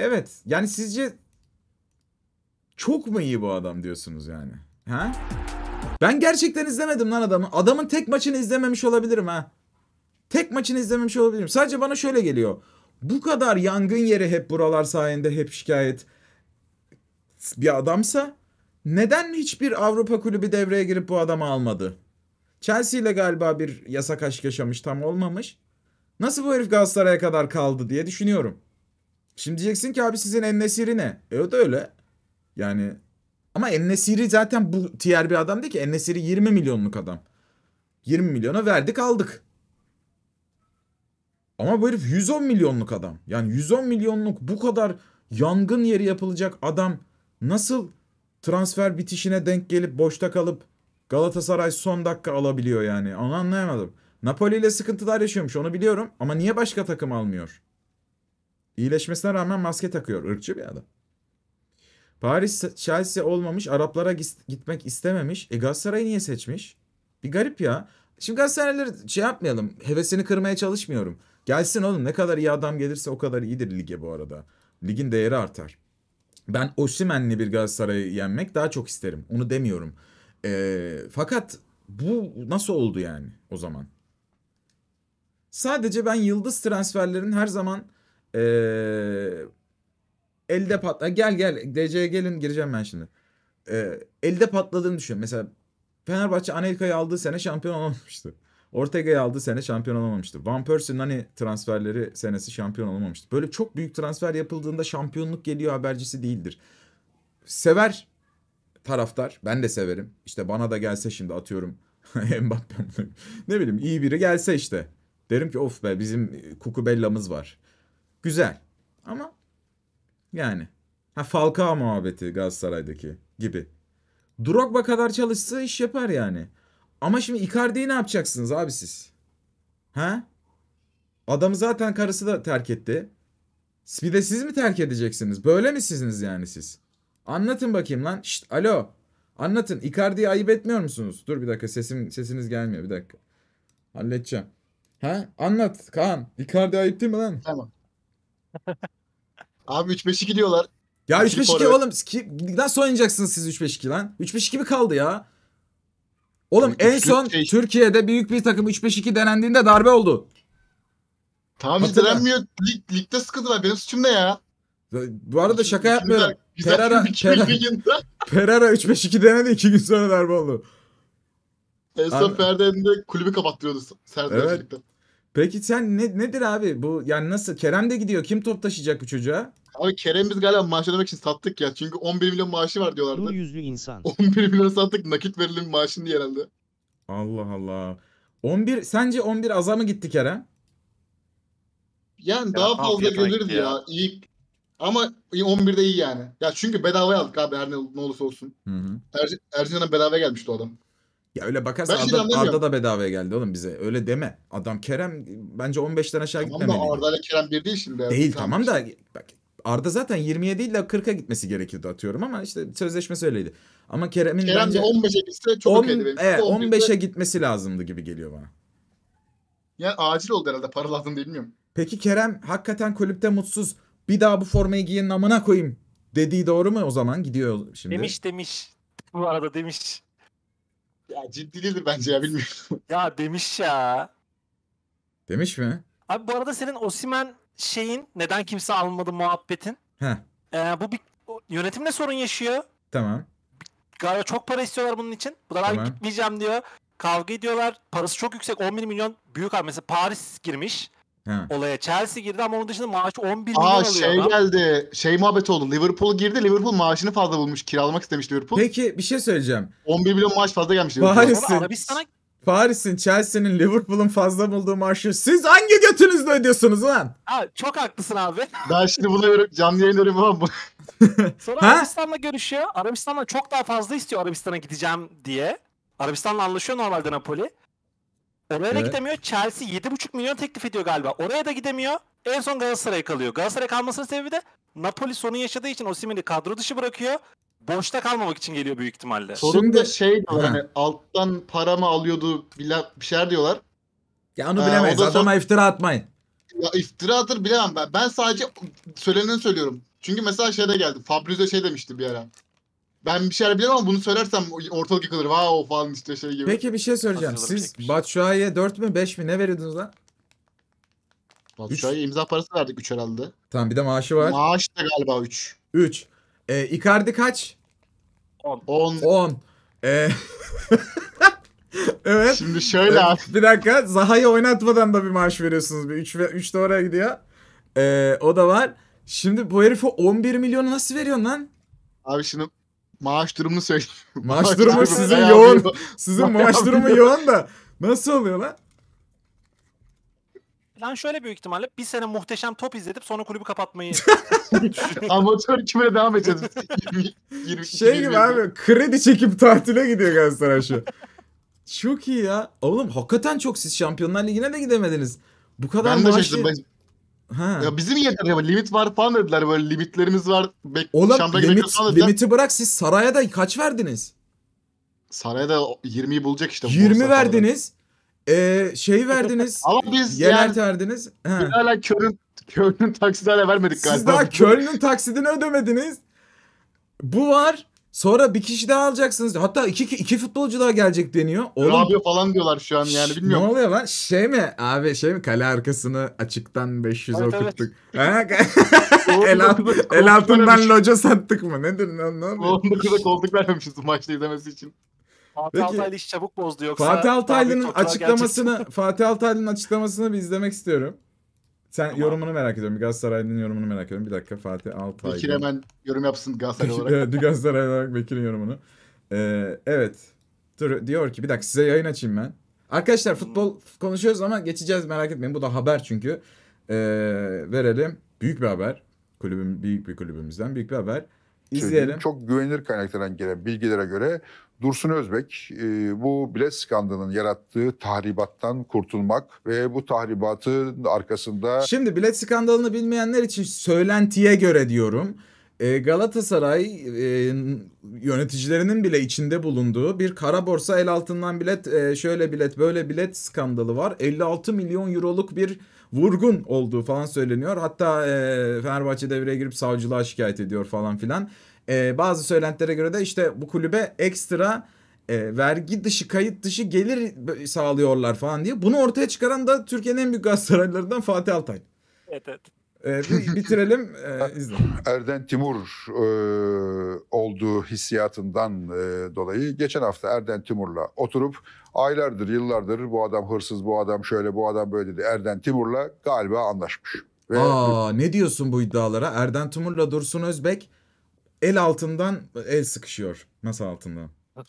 Evet. Yani sizce çok mu iyi bu adam diyorsunuz yani? Ha? Ben gerçekten izlemedim lan adamı. Adamın tek maçını izlememiş olabilirim ha. Tek maçını izlememiş olabilirim. Sadece bana şöyle geliyor. Bu kadar yangın yeri hep buralar sayende hep şikayet bir adamsa neden hiçbir Avrupa kulübü devreye girip bu adamı almadı? Chelsea ile galiba bir yasak aşk yaşamış tam olmamış. Nasıl bu herif Galatasaray'a kadar kaldı diye düşünüyorum. Şimdi diyeceksin ki abi sizin Ennesiri ne? E o da öyle. Yani ama Ennesiri zaten bu tiyer bir adam değil ki. Ennesiri 20 milyonluk adam. 20 milyona verdik aldık. Ama bu herif 110 milyonluk adam. Yani 110 milyonluk bu kadar yangın yeri yapılacak adam nasıl transfer bitişine denk gelip boşta kalıp Galatasaray son dakika alabiliyor yani. Onu anlayamadım. Napoli ile sıkıntılar yaşıyormuş onu biliyorum ama niye başka takım almıyor? İyileşmesine rağmen maske takıyor. Irkçı bir adam. Paris Chelsea olmamış. Araplara gitmek istememiş. E Galatasaray'ı niye seçmiş? Bir garip ya. Şimdi Galatasaraylıları şey yapmayalım. Hevesini kırmaya çalışmıyorum. Gelsin oğlum ne kadar iyi adam gelirse o kadar iyidir lige bu arada. Ligin değeri artar. Ben Osimhen'li bir Galatasaray'ı yenmek daha çok isterim. Onu demiyorum. E, fakat bu nasıl oldu yani o zaman? Sadece ben yıldız transferlerin her zaman e, elde patla gel gel DC'ye gelin gireceğim ben şimdi. E, elde patladığını düşünüyorum. Mesela Fenerbahçe Anelka'yı aldığı sene şampiyon olamamıştı. Ortega'yı aldığı sene şampiyon olamamıştı. Van Persie'nin hani transferleri senesi şampiyon olamamıştı. Böyle çok büyük transfer yapıldığında şampiyonluk geliyor habercisi değildir. Sever taraftar. Ben de severim. İşte bana da gelse şimdi atıyorum Mbappe ne bileyim iyi biri gelse işte. Derim ki of be bizim Kukubella'mız var. Güzel. Ama yani ha Falcao muhabbeti Galatasaray'daki gibi. Drogba kadar çalışsa iş yapar yani. Ama şimdi Icardi'yi ne yapacaksınız abi siz? Ha? Adamı zaten karısı da terk etti. Bir de siz mi terk edeceksiniz? Böyle mi siziniz yani siz? Anlatın bakayım lan. Şşt, alo. Anlatın. Icardi'yi ayıp etmiyor musunuz? Dur bir dakika sesim sesiniz gelmiyor bir dakika. Halledeceğim. Ha? Anlat Kaan. Icardi ayıp değil mi lan? Tamam. Abi 3-5-2 diyorlar. Ya 3-5-2 oğlum ki, nasıl oynayacaksınız siz 3-5-2 lan? 3-5-2 mi kaldı ya? Oğlum en son şey... Türkiye'de büyük bir takım 3-5-2 denendiğinde darbe oldu. Tamam hiç denenmiyor. Lig, ligde sıkıntı var. Benim suçum ne ya? Bu arada şaka yapmıyorum. Perara, Perara, Perara 3-5-2 denedi 2 gün sonra darbe oldu. En son Ferden'de kulübü kapattırıyordu Serdar evet. Peki sen ne, nedir abi bu yani nasıl Kerem de gidiyor kim top taşıyacak bu çocuğa? Abi Kerem biz galiba maaş ödemek için sattık ya. Çünkü 11 milyon maaşı var diyorlardı. Bu yüzlü insan. 11 milyon sattık nakit verilen maaşın diye herhalde. Allah Allah. 11 sence 11 aza mı gitti Kerem? Yani ya, daha fazla gelirdi ya. ya. İyi ama 11'de iyi yani. Ya çünkü bedavaya aldık abi her ne, ne olursa olsun. Hı hı. Er, Erzincan'a bedavaya gelmişti o adam. Ya öyle bakarsan Arda, Arda da bedavaya geldi oğlum bize. Öyle deme. Adam Kerem bence 15'ten aşağı tamam gitmemeliydi. Tamam da Arda ile Kerem bir değil şimdi. Değil tamam da bak Arda zaten 20'ye değil de 40'a gitmesi gerekiyordu atıyorum ama işte sözleşmesi öyleydi. Ama Kerem'in Kerem bence 15'e gitse çok 10, okeydi benim. Evet 15'e gitmesi lazımdı gibi geliyor bana. Yani acil oldu herhalde para lazım bilmiyorum. Peki Kerem hakikaten kulüpte mutsuz. Bir daha bu formayı giyin namına koyayım dediği doğru mu o zaman gidiyor şimdi? Demiş demiş. Bu arada demiş. Ya ciddi değildir bence ya bilmiyorum. Ya demiş ya. Demiş mi? Abi bu arada senin Osimen şeyin neden kimse almadı muhabbetin. Heh. Ee, bu bir yönetimle sorun yaşıyor. Tamam. Galiba çok para istiyorlar bunun için. Bu da tamam. gitmeyeceğim diyor. Kavga ediyorlar. Parası çok yüksek. 11 milyon büyük abi. Mesela Paris girmiş. Ha. Olaya Chelsea girdi ama onun dışında maaşı 11 milyon alıyor. Aa şey adam. geldi. Şey muhabbet oldu. Liverpool girdi. Liverpool maaşını fazla bulmuş. Kiralamak istemiş Liverpool. Peki bir şey söyleyeceğim. 11 milyon maaş fazla gelmiş Liverpool'a. Paris'in, Arabistan'a Paris'in, Chelsea'nin, Liverpool'un fazla bulduğu maaşı siz hangi götünüzle ödüyorsunuz lan? Aa, çok haklısın abi. Ben şimdi buna göre canlı yayınları falan bu. Sonra Arabistan'la görüşüyor. Arabistan'la çok daha fazla istiyor Arabistan'a gideceğim diye. Arabistan'la anlaşıyor normalde Napoli. Oraya da gidemiyor. Chelsea 7,5 milyon teklif ediyor galiba. Oraya da gidemiyor. En son Galatasaray kalıyor. Galatasaray kalmasının sebebi de Napoli sorun yaşadığı için Osimhen'i kadro dışı bırakıyor. Boşta kalmamak için geliyor büyük ihtimalle. Sorun da şey diyorlar hani alttan para mı alıyordu bir şeyler diyorlar. Ya onu bilemeyiz. Adama son... iftira atmayın. Ya iftiradır bilemem ben. Ben sadece söyleneni söylüyorum. Çünkü mesela şeyde geldi. Fabrizio şey demişti bir ara. Ben bir şeyler biliyorum ama bunu söylersem ortalık yıkılır. Wow falan işte şey gibi. Peki bir şey. Hazırladım Siz. Batshuayi'ye 4 mü 5 mi ne veriyordunuz lan? Batshuayi'ye imza parası verdik 3 herhalde. Tamam bir de maaşı var. Maaş da galiba 3. 3. Ee, Icardi kaç? 10. 10. 10. Ee, evet. Şimdi şöyle abi. Bir dakika. Zaha'yı oynatmadan da bir maaş veriyorsunuz. Bir 3 ve 3 de oraya gidiyor. Ee, o da var. Şimdi bu herife 11 milyonu nasıl veriyorsun lan? Abi şimdi maaş durumunu söyleyeyim. Maaş durumu sizin yoğun. Sizin bayağı maaş durumu yoğun da. Nasıl oluyor lan? Ben şöyle büyük ihtimalle bir sene muhteşem top izletip sonra kulübü kapatmayı. Amatör kümede devam edeceğiz. 20, 20, Şey gibi abi kredi çekip tatile gidiyor Galatasaray şu. Çok iyi ya. Oğlum hakikaten çok siz Şampiyonlar Ligi'ne de gidemediniz. Bu kadar Ben de maaşı... şaşırdım. Ha. Ya bizim yeter ya limit var falan dediler böyle limitlerimiz var. Bek Oğlum limit, limiti bırak siz saraya da kaç verdiniz? Sarayda 20'yi bulacak işte. 20 borsa verdiniz. Ee, şey verdiniz. Ama biz Yenert yani verdiniz. Biz hala Köln, Köln'ün taksidi hala vermedik galiba. Siz daha Köln'ün taksidini ödemediniz. Bu var. Sonra bir kişi daha alacaksınız. Hatta iki, iki futbolcu daha gelecek deniyor. Oğlum Rabio falan diyorlar şu an yani bilmiyorum. Ne oluyor lan? Şey mi? Abi şey mi? Kale arkasını açıktan 500 Evet, evet. okuttuk. Ha? el, alt- el altından loca sattık mı? Nedir lan? Ne oluyor? 19'da koltuk vermemişiz maçta izlemesi için. Fatih Peki. Altaylı iş çabuk bozdu yoksa. Fatih Altaylı'nın açıklamasını Fatih Altaylı'nın açıklamasını bir izlemek istiyorum. Sen yorumunu merak ediyorum. Bir Galatasaraylı'nın yorumunu merak ediyorum. Bir dakika Fatih Altaylı. Bekir hemen yorum yapsın Galatasaray olarak. evet, bir olarak Bekir'in yorumunu. Ee, evet. Dur, diyor ki bir dakika size yayın açayım ben. Arkadaşlar futbol konuşuyoruz ama geçeceğiz merak etmeyin. Bu da haber çünkü. Ee, verelim. Büyük bir haber. Kulübüm, büyük bir kulübümüzden büyük bir haber. İzleyelim. Çok güvenilir kaynaklardan gelen bilgilere göre Dursun Özbek e, bu bilet skandalının yarattığı tahribattan kurtulmak ve bu tahribatın arkasında Şimdi bilet skandalını bilmeyenler için söylentiye göre diyorum. E, Galatasaray e, yöneticilerinin bile içinde bulunduğu bir kara borsa el altından bilet e, şöyle bilet böyle bilet skandalı var. 56 milyon euroluk bir vurgun olduğu falan söyleniyor. Hatta e, Fenerbahçe devreye girip savcılığa şikayet ediyor falan filan. Bazı söylentilere göre de işte bu kulübe ekstra vergi dışı kayıt dışı gelir sağlıyorlar falan diye. Bunu ortaya çıkaran da Türkiye'nin en büyük Galatasaraylılarından Fatih Altay. Evet evet. E, bir bitirelim. E, izle. Erden Timur e, olduğu hissiyatından e, dolayı geçen hafta Erden Timur'la oturup aylardır yıllardır bu adam hırsız bu adam şöyle bu adam böyle dedi Erden Timur'la galiba anlaşmış. Ve Aa, ne diyorsun bu iddialara? Erden Timur'la Dursun Özbek el altından el sıkışıyor. Masa altından.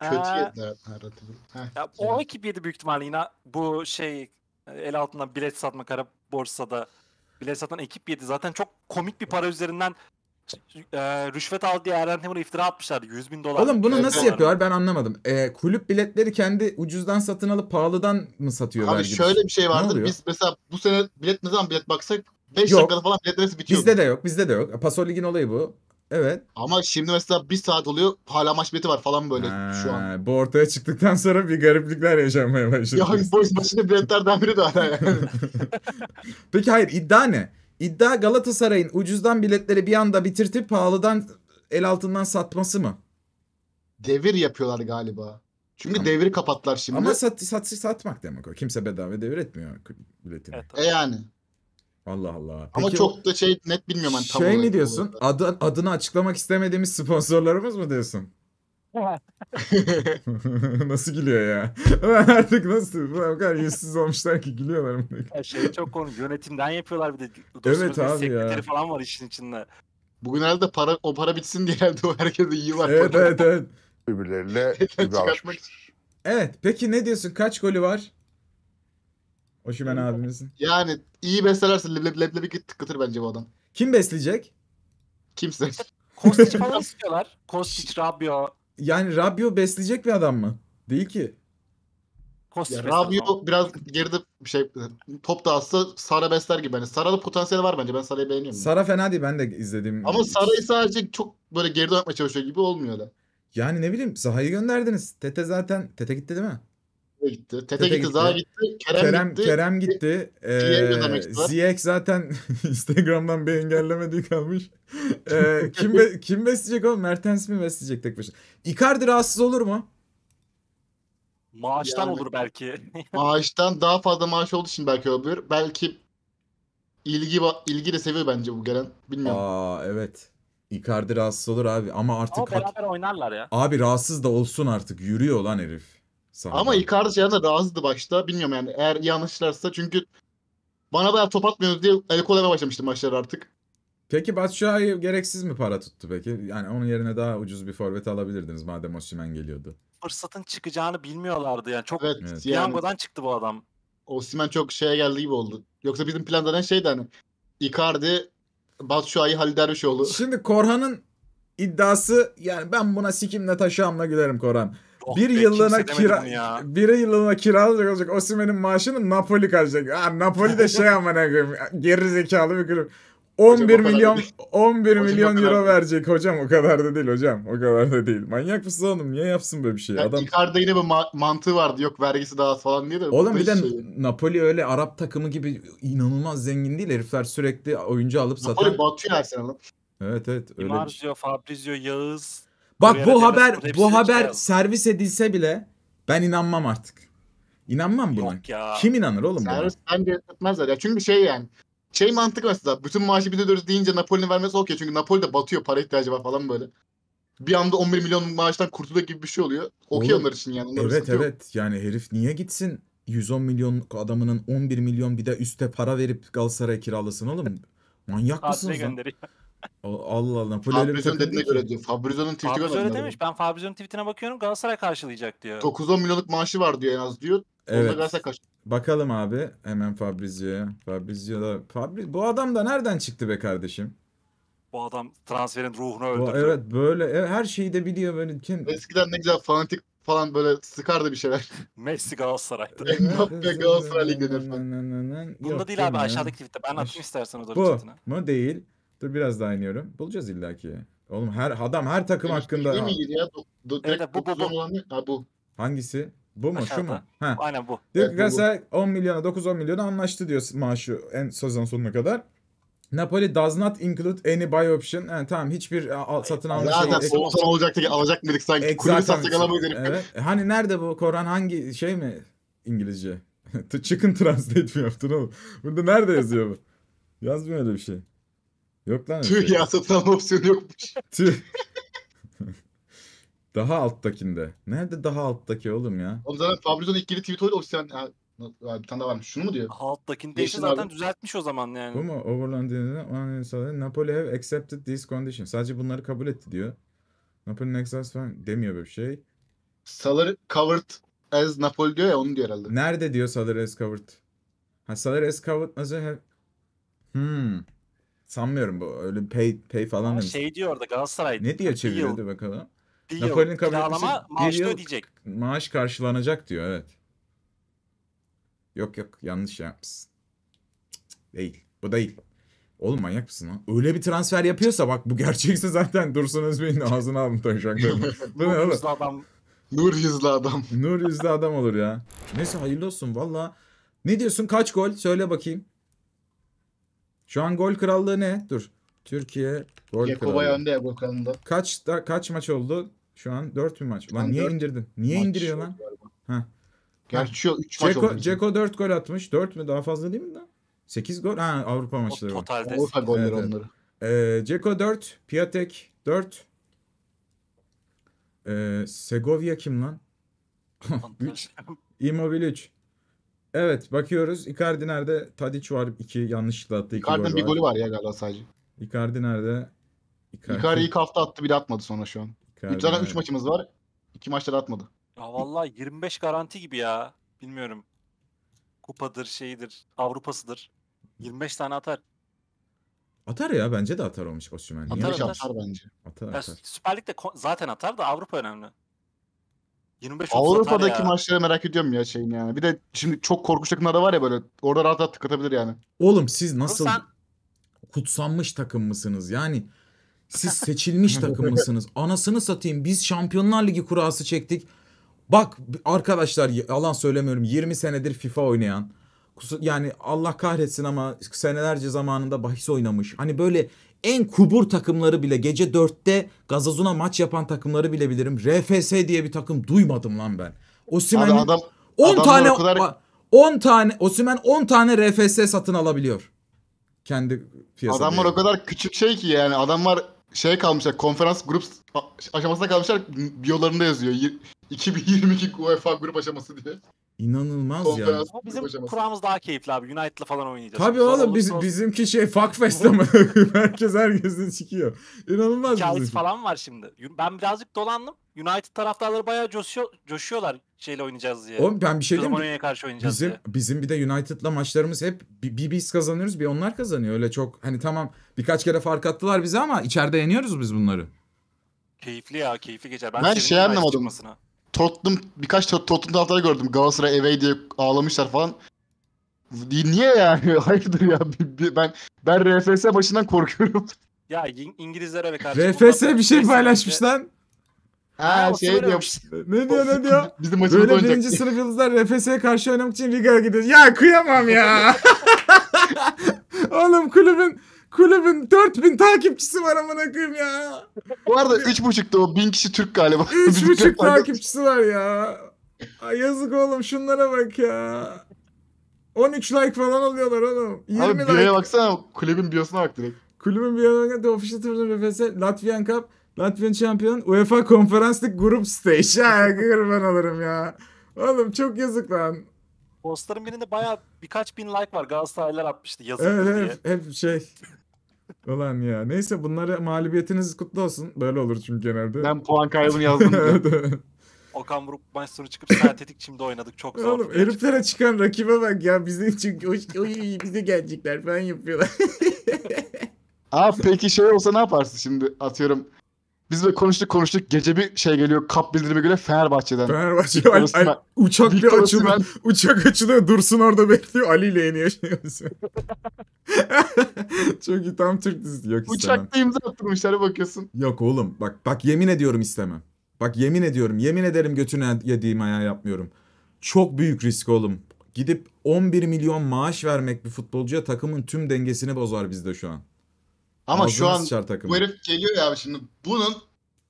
Kötü yediler narratifi. Ya, o ekip yedi büyük ihtimalle yine bu şey el altından bilet satma kara borsada bilet satan ekip yedi. Zaten çok komik bir para üzerinden e, rüşvet aldı diye Eren Timur'a iftira atmışlardı. 100 bin dolar. Oğlum bunu Evet, nasıl dolar. yapıyorlar ben anlamadım. E, kulüp biletleri kendi ucuzdan satın alıp pahalıdan mı satıyor Abi şöyle bir şey oluyor? Biz mesela bu sene bilet ne zaman bilet baksak 5 Yok. dakikada falan biletler bitiyor. Bizde de yok. Bizde de yok. Paso Lig'in olayı bu. Evet. Ama şimdi mesela 1 saat oluyor hala maç bileti var falan böyle şu an. Ha, Bu ortaya çıktıktan sonra bir gariplikler yaşanmaya başladı. Ya boş başında biletlerden biri de hala yani. Peki hayır iddia ne? İddia Galatasaray'ın ucuzdan biletleri bir anda bitirtip pahalıdan el altından satması mı? Devir yapıyorlar galiba. Çünkü Tamam. devri kapattılar şimdi. Ama sat, sat, satmak demek o. Kimse bedava devir etmiyor biletini. Evet, E yani. Allah Allah. Ama Peki çok da şey net bilmiyorum hani tam şey mi diyorsun? Adı, adını açıklamak istemediğimiz sponsorlarımız mı diyorsun? nasıl gülüyor ya? Ben artık nasıl? Bu kadar yüzsüz olmuşlar ki gülüyorlar. Ya şey çok konu yönetimden yapıyorlar bir de. Evet Dursun abi Özbek'in ya. sekreteri falan var işin içinde. Bugün herhalde para o para bitsin diye herhalde o herkese iyi var. evet evet evet. birbirleriyle. Evet peki ne diyorsun? Kaç golü var? Oşimen abimizin. Yani iyi beslerlerse leblebi leblebi tıklatır bence bu adam. Kim besleyecek? Kimse. Kostić falan istiyorlar. Kostić, Rabio. Yani Rabio besleyecek bir adam mı? Değil ki. Mesela. Rabio biraz geride bir şey top da atsa Sara besler gibi. Hani Sara'da potansiyeli var bence. Ben Sara'yı beğeniyorum. Sara fena değil ben de izledim. Ama Sara'yı sadece çok böyle geride oynatmaya çalışıyor gibi olmuyor da. Yani ne bileyim Zaha'yı gönderdiniz. Tete zaten. Tete gitti değil mi? Gitti. Tete, gitti, gitti, Zaha gitti, Kerem, Kerem gitti. Kerem gitti. Ee, Ziyech zaten Instagram'dan bir engellemediği kalmış. Ee, kim be, kim besleyecek oğlum? Mertens mi besleyecek tek başına? Icardi rahatsız olur mu? Maaştan yani, olur belki. maaştan daha fazla maaş olduğu için belki olabilir. Belki ilgi ilgi de seviyor bence bu gelen. Bilmiyorum. Aa evet. Icardi rahatsız olur abi ama artık ama beraber oynarlar ya. Abi rahatsız da olsun artık. Yürüyor lan herif. Sahada. Ama Icardi şey de rahatsızdı başta. Bilmiyorum yani eğer yanlışlarsa çünkü bana bayağı top atmıyoruz diye el kolamaya başlamıştım maçlar artık. Peki Batshuayi gereksiz mi para tuttu peki? Yani onun yerine daha ucuz bir forvet alabilirdiniz madem Osimhen geliyordu. Fırsatın çıkacağını bilmiyorlardı yani. Çok evet, evet. piyangodan yani, çıktı bu adam. Osimhen çok şeye geldiği gibi oldu. Yoksa bizim plan zaten şeydi hani Icardi, Batshuayi, Halil Dervişoğlu. Şimdi Korhan'ın iddiası yani ben buna sikimle taşağımla gülerim Korhan. Oh bir be, yıllığına kira bir yıllığına kiralayacak olacak Osimhen'in maaşını Napoli kalacak. Ha, Napoli de şey amına koyayım geri zekalı bir kulüp. 11 hocam, milyon 11 hocam, milyon euro verecek hocam o kadar da değil hocam. O kadar da değil. Manyak mısın oğlum? Niye yapsın böyle bir şey? Yani Adam Icardi yine bir ma- mantığı vardı. Yok vergisi daha az falan diye de. Oğlum bir de şey. Napoli öyle Arap takımı gibi inanılmaz zengin değil. Herifler sürekli oyuncu alıp satan. Napoli batıyor her sene lan. Evet evet öyle. Marzio, Fabrizio, Yağız. Bak bu haber bu haber servis edilse bile ben inanmam artık. İnanmam buna. Yok ya. Kim inanır oğlum buna? Servis bence etmezler ya. Çünkü şey yani şey mantık mesela bütün maaşı bize ödüyoruz deyince Napoli'nin vermesi okey. Çünkü Napoli de batıyor para ihtiyacı var falan böyle. Bir anda 11 milyon maaştan kurtuluyor gibi bir şey oluyor. Okey onlar için yani. Onlar evet evet yok. yani herif niye gitsin 110 milyon adamının 11 milyon bir de üste para verip Galatasaray'a kiralasın oğlum? Manyak mısınız lan? Allah Allah. Napoli öyle bir takım dediğine göre diyor. Fabrizio'nun tweet'i Fabrizio öyle demiş. Ben Fabrizio'nun tweetine bakıyorum Galatasaray karşılayacak diyor. 9-10 milyonluk maaşı var diyor en az diyor. Evet. Bakalım abi hemen Fabrizio'ya. Fabrizio da Fabri bu adam da nereden çıktı be kardeşim? Bu adam transferin ruhunu öldürdü. Bu, evet böyle her şeyi de biliyor böyle kim. Eskiden ne güzel fanatik falan böyle sıkardı bir şeyler. Messi Galatasaray'da. Mbappe Galatasaray Ligi'nde falan. Bunda değil abi aşağıdaki tweette. Ben atayım istersen o da Bu mu değil. Dur biraz daha iniyorum. Bulacağız illaki. Oğlum her adam her takım Demiş, hakkında. Değil mi ya? Do, do, evet, bu, bu, bu. Ha, bu. Hangisi? Bu mu? Aşağıda. Şu mu? Ha. Aynen bu. Diyor evet, Galatasaray 10 milyona 9-10 milyona anlaştı diyor maaşı en sezon sonuna kadar. Napoli does not include any buy option. Yani tamam hiçbir satın alma şeyi. Zaten son olacaktı ki alacak mıydık sanki. Exactly. Kulübü satsak alamayız Evet. E, hani nerede bu Koran hangi şey mi İngilizce? Chicken translate mi yaptın oğlum? Burada nerede yazıyor bu? Yazmıyor öyle bir şey. Yok lan. Tüh şey. ya satın alma opsiyonu yokmuş. Tüh. daha alttakinde. Nerede daha alttaki oğlum ya? O zaman Fabrizio'nun ilk geri tweet oydu o sen bir tane daha varmış. Şunu mu diyor? Alttakinde ise zaten abi. düzeltmiş o zaman yani. Bu mu? Overland Napoli have accepted these conditions. Sadece bunları kabul etti diyor. Napoli'nin exhaust falan demiyor böyle bir şey. Salary covered as Napoli diyor ya onu diyor herhalde. Nerede diyor salary as covered? Ha salary as covered nasıl have... Hmm. Sanmıyorum bu. Öyle pay pay falan demiş. Şey diyor orada Galatasaray. Ne diyor çeviriyordu bakalım. Bir Napoli'nin kabul etmesi maaş yıl ödeyecek. Maaş karşılanacak diyor evet. Yok yok yanlış yapmışsın. Değil. Bu değil. Oğlum manyak mısın lan? Öyle bir transfer yapıyorsa bak bu gerçekse zaten Dursun Özbey'in ağzına alın taşaklarını. bu ne oğlum? adam. Nur yüzlü adam. Nur yüzlü adam olur ya. Neyse hayırlı olsun valla. Ne diyorsun kaç gol? Söyle bakayım. Şu an gol krallığı ne? Dur. Türkiye gol Yakubay krallığı. önde ya gol krallığında. Kaç da, kaç maç oldu? Şu an 4 mü maç? Lan niye indirdin? Niye indiriyor lan? Ha. Gerçi 3 maç oldu. Ceko 4 gol atmış. 4 mü? Daha fazla değil mi lan? 8 gol. Ha Avrupa maçları var. Totalde. Avrupa golleri evet, onları. Ee, Ceko 4. Piatek 4. Ee, Segovia kim lan? 3. Immobile 3. Evet bakıyoruz. Icardi nerede? Tadic var. 2 yanlışlıkla attı. 2 Icardi'nin bir golü var ya galiba sadece. Icardi nerede? Icardi, Icardi ilk hafta attı bir de atmadı sonra şu an. Icardi Zaten 3 maçımız var. 2 maçta da atmadı. Ya vallahi 25 garanti gibi ya. Bilmiyorum. Kupadır, şeydir, Avrupa'sıdır. 25 tane atar. Atar ya bence de atar olmuş Osimhen. Atar, atar. atar bence. Atar, atar. Süper Lig'de zaten atar da Avrupa önemli. 25 Avrupa'daki maçları merak ediyorum ya şeyin yani. Bir de şimdi çok korkunç takımlar da var ya böyle. Orada rahat rahat tıkatabilir yani. Oğlum siz nasıl sen... kutsanmış takım mısınız? Yani siz seçilmiş takım mısınız? Anasını satayım biz Şampiyonlar Ligi kurası çektik. Bak arkadaşlar yalan söylemiyorum 20 senedir FIFA oynayan yani Allah kahretsin ama senelerce zamanında bahis oynamış. Hani böyle en kubur takımları bile gece 4'te Gazazuna maç yapan takımları bile bilirim. RFS diye bir takım duymadım lan ben. Osimhen'in adam 10 adamlar tane o kadar- bak, 10 tane Osimhen 10 tane RFS satın alabiliyor. Kendi piyasada. adamlar o kadar küçük şey ki yani adamlar şey kalmışlar konferans grup aşamasında kalmışlar biyolarında yazıyor. Yir- 2022 UEFA grup aşaması diye. İnanılmaz ya. Konferans Ama bizim kurağımız daha keyifli abi. United'la falan oynayacağız. Tabii Sonra oğlum biz, olursa bizimki şey fuckfest ama herkes herkesin çıkıyor. İnanılmaz hikayesi bizimki. falan var şimdi. Ben birazcık dolandım. United taraftarları bayağı coşuyor, coşuyorlar şeyle oynayacağız diye. Oğlum ben bir şey diyeyim mi? Karşı oynayacağız Bizim diye. bizim bir de United'la maçlarımız hep bir, bir biz kazanıyoruz bir onlar kazanıyor. Öyle çok hani tamam birkaç kere fark attılar bize ama içeride yeniyoruz biz bunları. Keyifli ya keyifli geçer. Ben, Ben sevindim şey United anlamadım. çıkmasına. Tottenham birkaç Tot- Tottenham taraftarı gördüm. Galatasaray away diye ağlamışlar falan. Niye yani? Hayırdır ya? Ben ben RFS başından korkuyorum. Ya İng- İngilizler öyle kardeşim. RFS bir şey paylaşmış lan. Ha o şey diyor. Ne diyor ne diyor? Bizim maçımız Böyle oynayacak. birinci sınıf yıldızlar RFS'ye karşı oynamak için Riga'ya gidiyor. Ya kıyamam ya. Oğlum kulübün kulübün 4000 takipçisi var amına koyayım ya. Bu arada 3.5'ta o 1000 kişi Türk galiba. Üç buçuk Bizim- takipçisi var ya. Ay yazık oğlum şunlara bak ya. 13 like falan alıyorlar oğlum. 20 Abi like. biyoya baksana kulübün biyosuna bak direkt. Kulübün yanına da official turnuva RFS, Latvian Cup, Latvian Champion, UEFA Conference League Group Stage. Ya kurban alırım ya. Oğlum çok yazık lan. Postların birinde bayağı birkaç bin like var. Galatasaraylılar atmıştı yazık Evet, diye. hep, hep şey. Ulan ya. Neyse bunları mağlubiyetiniz kutlu olsun. Böyle olur çünkü genelde. Ben puan kaybını yazdım. Evet. Okan Buruk maç sonu çıkıp sentetik çimde oynadık. Çok zor. Oğlum heriflere çıkan rakibe bak ya. Bize çünkü oy, oy, bize gelecekler falan yapıyorlar. Abi peki şey olsa ne yaparsın şimdi atıyorum. Biz böyle konuştuk konuştuk gece bir şey geliyor kap bildirime göre Fenerbahçe'den. Fenerbahçe Osman- al- uçak bir açılıyor. Osimhen. Uçak açılıyor. Dursun orada bekliyor. Ali ile. Çok iyi. Tam Türk dizisi. Yok istemem. Uçakta imza attırmışlar bakıyorsun. Yok oğlum. Bak bak yemin ediyorum istemem. Bak yemin ediyorum. Yemin ederim götüne yediğim ayağı yapmıyorum. Çok büyük risk oğlum. Gidip 11 milyon maaş vermek bir futbolcuya takımın tüm dengesini bozar bizde şu an. Ama Ağzına şu an bu herif geliyor ya abi şimdi bunun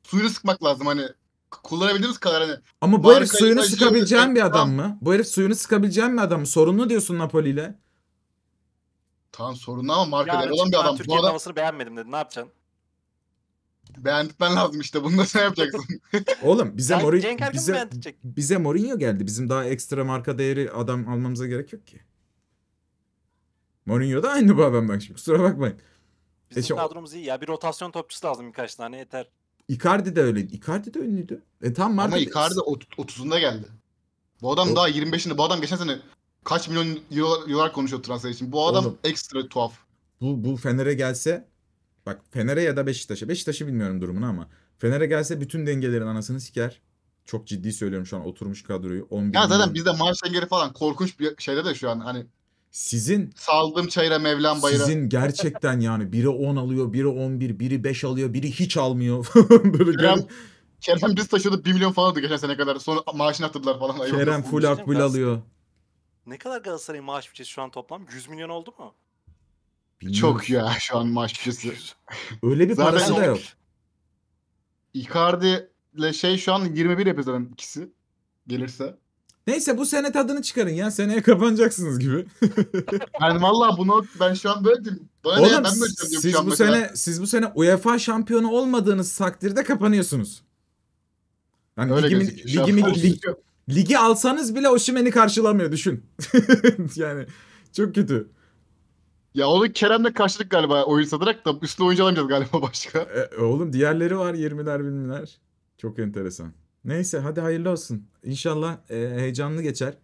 suyunu sıkmak lazım hani kullanabildiğimiz kadar hani. Ama bu herif suyunu taşıyor, sıkabileceğin bir adam mı? Bu herif suyunu sıkabileceğin bir adam mı? Sorunlu diyorsun Napoli ile. Tamam sorunlu ama marka Ya değeri olan bir adam. Bu Türkiye'nin adam havasını beğenmedim dedi. Ne yapacaksın? beğendirmen lazım işte. Bunu da sen yapacaksın. Oğlum bize Sen Mourinho bize bize Mourinho geldi. Bizim daha ekstra marka değeri adam almamıza gerek yok ki. Mourinho da aynı bu adam bak şimdi. Kusura bakmayın. Bizim şey, o- kadromuz iyi ya. Bir rotasyon topçusu lazım birkaç tane yeter. Icardi de öyleydi. Icardi de ünlüydü. E tam marka ama Icardi ot- 30'unda geldi. Bu adam O- daha 25'inde. Bu adam geçen sene kaç milyon euro- eurolar konuşuyor transfer için. Bu adam Oğlum. ekstra tuhaf. bu bu Fener'e gelse bak Fener'e ya da Beşiktaş'a. Beşiktaş'ı bilmiyorum durumunu ama Fener'e gelse bütün dengelerin anasını siker. Çok ciddi söylüyorum şu an oturmuş kadroyu. 11 Ya zaten milyon. bizde maaş engeli falan korkunç bir şeyde de şu an hani Sizin saldım çayıra Mevlam bayıra. sizin gerçekten yani biri 10 alıyor, biri 11, biri 5 alıyor, biri hiç almıyor. Böyle Kerem, garip- Kerem biz taşıyordu 1 milyon falan aldı geçen sene kadar. Sonra maaşını attırdılar falan. Ayıp Kerem full akbul alıyor. Ne kadar Galatasaray'ın maaş bütçesi şu an toplam? 100 milyon oldu mu? Bilmiyorum. Çok ya şu an maaş bütçesi. Öyle bir Zaten parası da yok. Icardi ile şey şu an 21 yapıyor zaten ikisi. Gelirse. Neyse bu sene tadını çıkarın ya. Seneye kapanacaksınız gibi. Yani valla bunu ben şu an böyle diyeyim. Bana ne ya Oğlum ben böyle diyorum siz şu an bu mesela. sene siz bu sene UEFA şampiyonu olmadığınız takdirde kapanıyorsunuz. Yani Öyle ligi, mi- gözüküyor. Şu an ligi, mi- öyle lig-. Ligi alsanız bile Osimhen'i karşılamıyor düşün. yani çok kötü. Ya onu Kerem'le karşılık galiba oyun satarak da üstüne oyuncu alamayacağız galiba başka. E, oğlum diğerleri var 20'ler 20'ler. Çok enteresan. Neyse hadi hayırlı olsun. İnşallah e, heyecanlı geçer.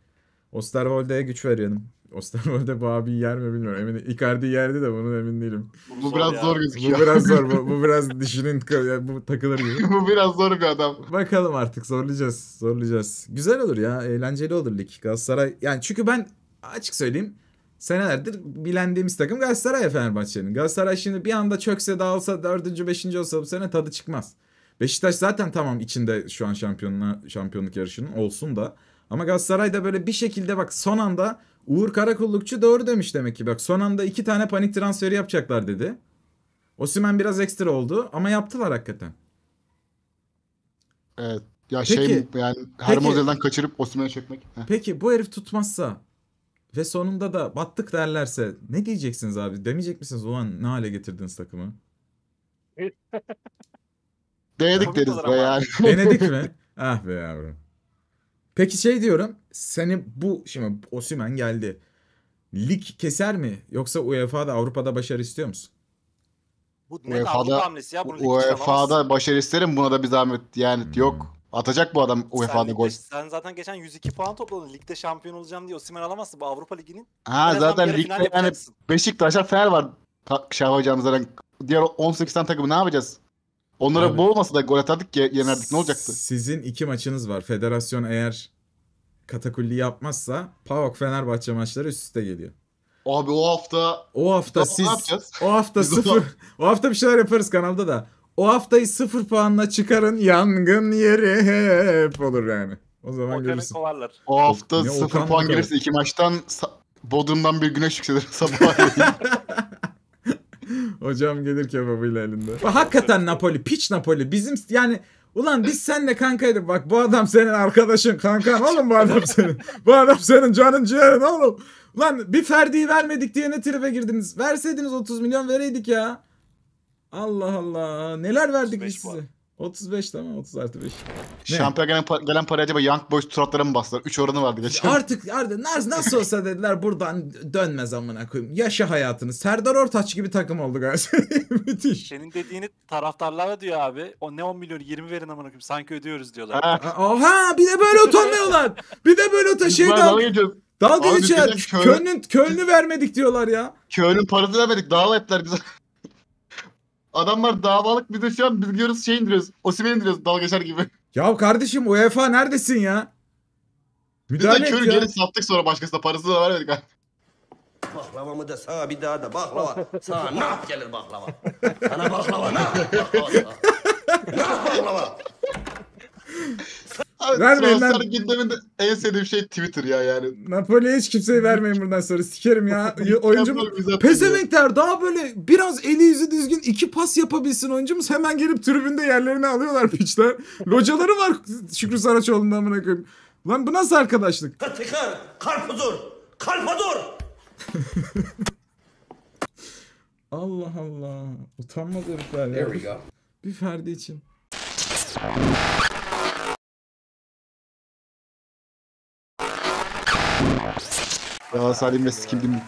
Osterwolde'ye güç veriyorum. Osterwolde bu abiyi yer mi bilmiyorum. Emin, Icardi yerdi de bunun emin değilim. Bu biraz ya. zor Bu gözüküyor. biraz zor. Bu, bu biraz dişinin bu takılır gibi. Bu biraz zor bir adam. Bakalım artık zorlayacağız. Zorlayacağız. Güzel olur ya. Eğlenceli olur lig. Galatasaray yani çünkü ben açık söyleyeyim senelerdir bilendiğimiz takım Galatasaray Fenerbahçe'nin. Galatasaray şimdi bir anda çökse dağılsa dördüncü beşinci olsa bu sene tadı çıkmaz. Beşiktaş zaten tamam içinde şu an şampiyonluk yarışının olsun da. Ama Galatasaray da böyle bir şekilde bak son anda Uğur Karakullukçu doğru demiş demek ki. Bak son anda iki tane panik transferi yapacaklar dedi. Osimhen biraz ekstra oldu ama yaptılar hakikaten. Evet. Ya Peki. şey yani Hermosel'den kaçırıp Osimhen'e çökmek. Heh. Peki bu herif tutmazsa ve sonunda da battık derlerse ne diyeceksiniz abi? Demeyecek misiniz ulan ne hale getirdiniz takımı? Denedik deriz be yani. Denedik mi? Ah be yavrum. Peki şey diyorum. Seni bu şimdi Osimhen geldi. Lig keser mi? Yoksa UEFA'da Avrupa'da başarı istiyor musun? Bu net UEFA'da hamlesi ya. Bunu alamazsın. UEFA'da başarı isterim buna da bir zahmet. Yani Hmm. yok. Atacak bu adam UEFA'da gol. Sen zaten geçen 102 puan topladın. Ligde şampiyon olacağım diye Osimhen alamazsın. Bu Avrupa Ligi'nin. Ha en zaten ligde yani. Beşiktaş'a Fener var. Şah hocamızdan. Diğer 18 tane takımı ne yapacağız? Onlara Abi. bu olmasa da gol atardık ya yenerdik ne olacaktı? Sizin iki maçınız var. Federasyon eğer katakulli yapmazsa PAOK Fenerbahçe maçları üst üste geliyor. Abi o hafta O hafta siz o hafta Biz o- sıfır o hafta bir şeyler yaparız kanalda da. O haftayı sıfır puanla çıkarın yangın yeri hep olur yani. O zaman Okan'ı görürsün. kovarlar. O hafta Ne 0 Okan puan gelirse iki maçtan Bodrum'dan bir güneş yükselir sabah. Hocam gelir kebabıyla elinde. Bak, Hakikaten Napoli, piç Napoli. Bizim yani ulan biz seninle kankaydık. Bak bu adam senin arkadaşın, kankan oğlum bu adam senin. bu adam senin canın ciğerin oğlum. Ulan bir Ferdi'yi vermedik diye ne tribe girdiniz? Verseydiniz 30 milyon vereydik ya. Allah Allah. Neler verdik 35 biz size? 35 tamam 30 artı 5. Şampiyon gelen, pa- gelen parayı acaba Young Boys suratlara mı bastılar? 3 oranı vardı geçen. Artık artık nasıl, nasıl olsa dediler buradan dönmez amına koyayım. Yaşa hayatını. Serdar Ortaç gibi takım oldu galiba. Müthiş. Senin dediğini taraftarlara diyor abi. O ne 10 milyon 20 verin amına koyayım. Sanki ödüyoruz diyorlar. Ha, Aha bir de böyle utanmıyorlar. Bir de böyle utan şey dal dalga geçer. Köln'ün Köln'ü vermedik diyorlar ya. Köyünün parasını vermedik. Dava ettiler bize. Adamlar davalık biz de şu an biz gidiyoruz şey indiriyoruz. Osimhen indiriyoruz dalga geçer gibi. Ya kardeşim UEFA neredesin ya? Biz de Müdahale et körü ya. geri sattık sonra başkasına parasını da vermedik. abi. Baklavamı da sana bir daha da baklava. Sana ne yap gelir baklava? Sana baklava ne yap? Baklava yap baklava? Vermeyin transfer lan. gündeminde en sevdiğim şey Twitter ya yani. Napoli'ye hiç kimseyi vermeyin buradan sonra sikerim ya. Mükemmel mizah Pezevenkler daha böyle biraz eli yüzü düzgün iki pas yapabilsin oyuncumuz hemen gelip tribünde yerlerini alıyorlar piçler. Locaları var Şükrü Saraçoğlu'ndan amına koyayım. Lan bu nasıl arkadaşlık? Tıkar, karpudur, karpadur. Allah Allah. Utanmaz herifler ya. Bir Ferdi için. Galatasaray'ın ve sikim